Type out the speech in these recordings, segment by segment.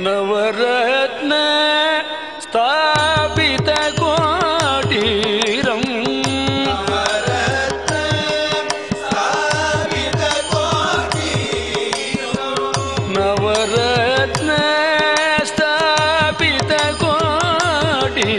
नवरत्न स्थापित कोटीरम् नवरत्न स्थापित कुवाटी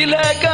திலக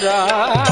रा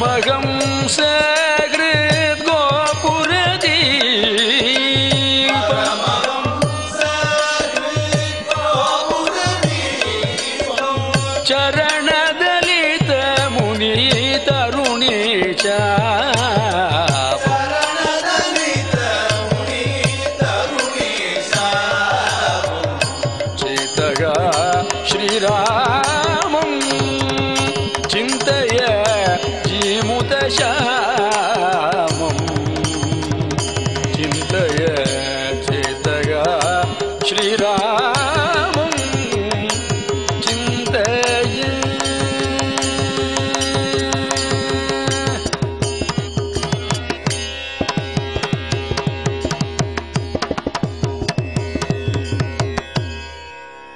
मघं सोपुरी गोपुरी चरण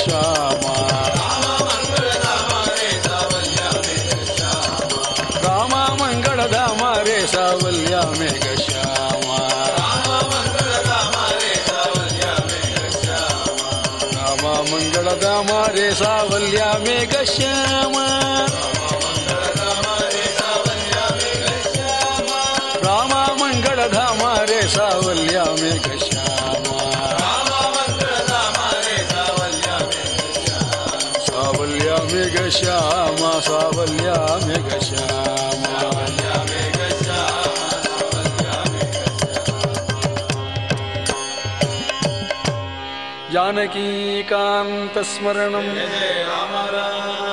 श्यामा राम मंगल धाम रे सावल्या मेघ श्यामा रामा मंगल धाम रे सावल्या मेघ मंगल धाम श्याम सावल्या मेघ श्याम जानकीकान्तस्मरणम् राम राम